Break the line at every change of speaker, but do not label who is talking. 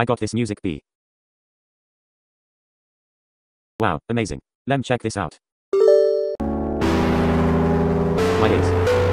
I got this music B. Wow, amazing. Lem check this out. My ears.